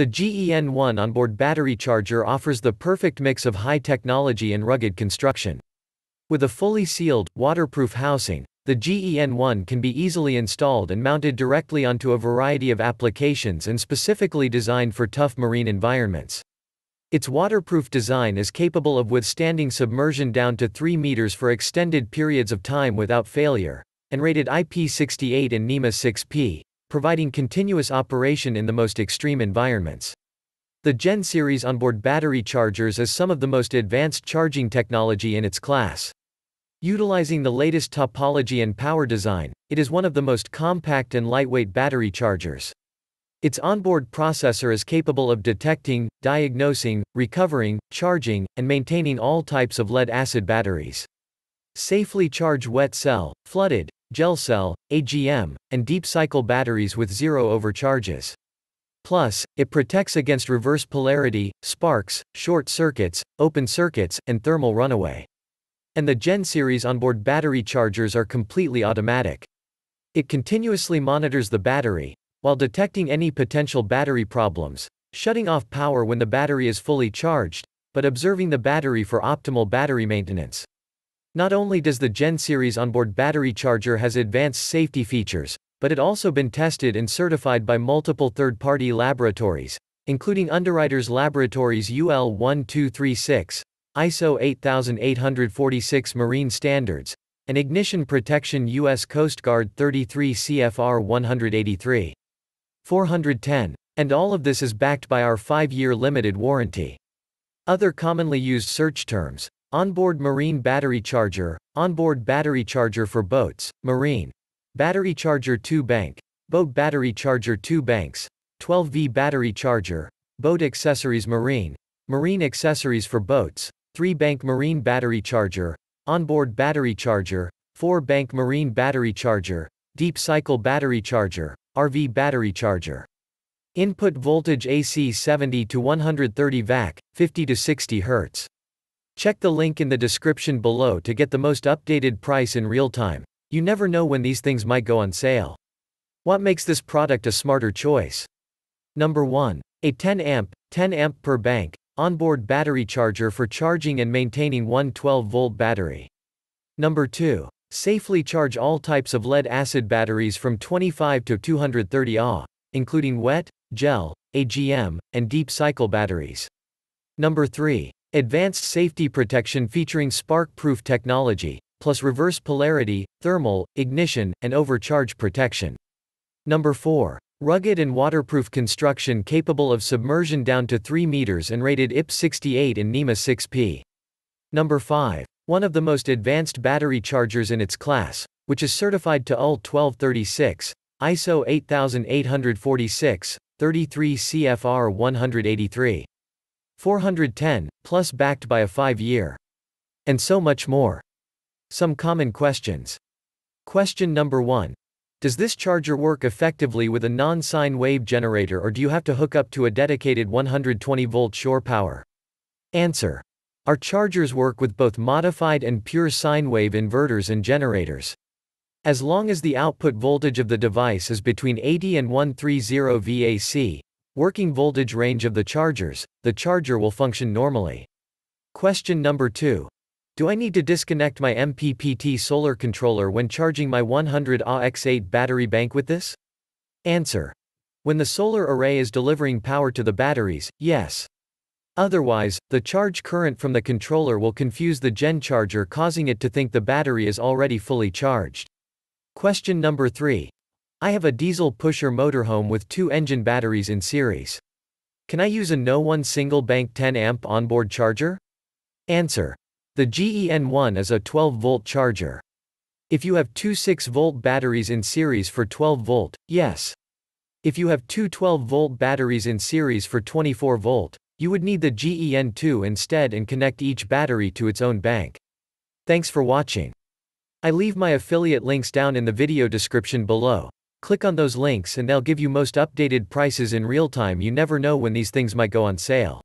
The GEN1 onboard battery charger offers the perfect mix of high technology and rugged construction. With a fully sealed, waterproof housing, the GEN1 can be easily installed and mounted directly onto a variety of applications and specifically designed for tough marine environments. Its waterproof design is capable of withstanding submersion down to 3 meters for extended periods of time without failure, and rated IP68 and NEMA 6P, providing continuous operation in the most extreme environments. The Gen series onboard battery chargers is some of the most advanced charging technology in its class. Utilizing the latest topology and power design, it is one of the most compact and lightweight battery chargers. Its onboard processor is capable of detecting, diagnosing, recovering, charging, and maintaining all types of lead-acid batteries. Safely charge wet cell, flooded, gel cell, AGM, and deep cycle batteries with zero overcharges. Plus, it protects against reverse polarity, sparks, short circuits, open circuits, and thermal runaway. And the Gen series onboard battery chargers are completely automatic. It continuously monitors the battery, while detecting any potential battery problems, shutting off power when the battery is fully charged, but observing the battery for optimal battery maintenance. Not only does the Gen series onboard battery charger has advanced safety features, but it also been tested and certified by multiple third-party laboratories, including Underwriters Laboratories UL 1236, ISO 8846 Marine Standards, and Ignition Protection U.S. Coast Guard 33 CFR 183. 410. And all of this is backed by our 5-year limited warranty. Other commonly used search terms, onboard marine battery charger, onboard battery charger for boats, marine, battery charger 2 bank, boat battery charger 2 banks, 12V battery charger, boat accessories marine, marine accessories for boats, 3-bank marine battery charger, onboard battery charger, 4-bank marine battery charger, deep cycle battery charger, RV battery charger. Input voltage AC 70 to 130 VAC, 50 to 60 Hz. Check the link in the description below to get the most updated price in real time. You never know when these things might go on sale. What makes this product a smarter choice? Number 1. A 10 amp, 10 amp per bank, Onboard battery charger for charging and maintaining one 12-volt battery. Number 2. Safely charge all types of lead-acid batteries from 25 to 230 Ah, including wet, gel, AGM, and deep cycle batteries. Number 3. Advanced safety protection featuring spark-proof technology, plus reverse polarity, thermal, ignition, and overcharge protection. Number 4. Rugged and waterproof construction capable of submersion down to 3 meters and rated IP 68 and NEMA 6P. Number 5. One of the most advanced battery chargers in its class, which is certified to UL 1236, ISO 8846, 33 CFR 183. 410, plus backed by a 5-year. And so much more. Some common questions. Question number 1. Does this charger work effectively with a non-sine wave generator or do you have to hook up to a dedicated 120 volt shore power? Answer. Our chargers work with both modified and pure sine wave inverters and generators. As long as the output voltage of the device is between 80 and 130 VAC, working voltage range of the chargers, the charger will function normally. Question number 2. Do I need to disconnect my MPPT solar controller when charging my 100 AX8 battery bank with this? Answer. When the solar array is delivering power to the batteries, yes. Otherwise, the charge current from the controller will confuse the gen charger causing it to think the battery is already fully charged. Question number 3. I have a diesel pusher motorhome with two engine batteries in series. Can I use a NOCO single bank 10 amp onboard charger? Answer. The GEN1 is a 12-volt charger. If you have two 6-volt batteries in series for 12-volt, yes. If you have two 12-volt batteries in series for 24-volt, you would need the GEN2 instead and connect each battery to its own bank. Thanks for watching. I leave my affiliate links down in the video description below. Click on those links and they'll give you most updated prices in real time you never know when these things might go on sale.